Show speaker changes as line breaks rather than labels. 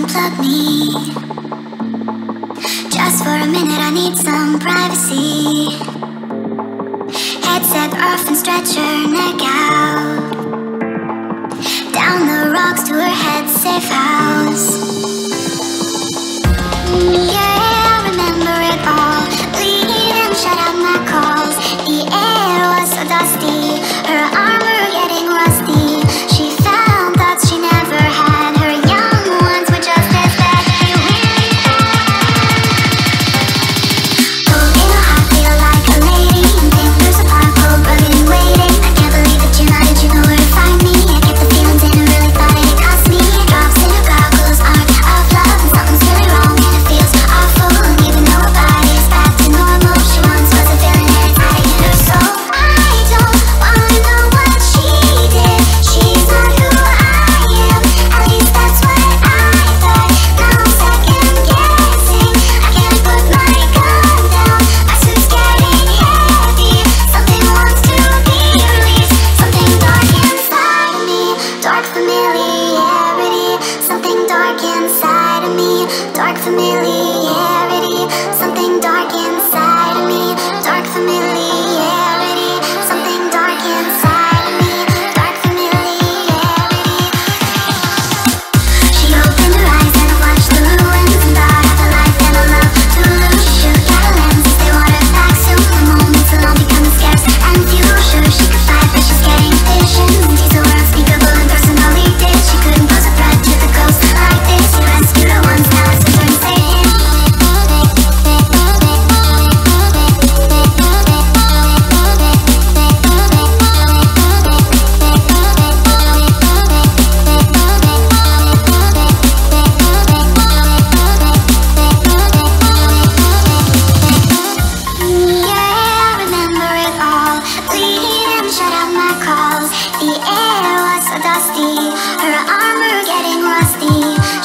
unplug me. Just for a minute, I need some privacy. Headset off and stretch your neck out. like to me dusty, her armor getting rusty.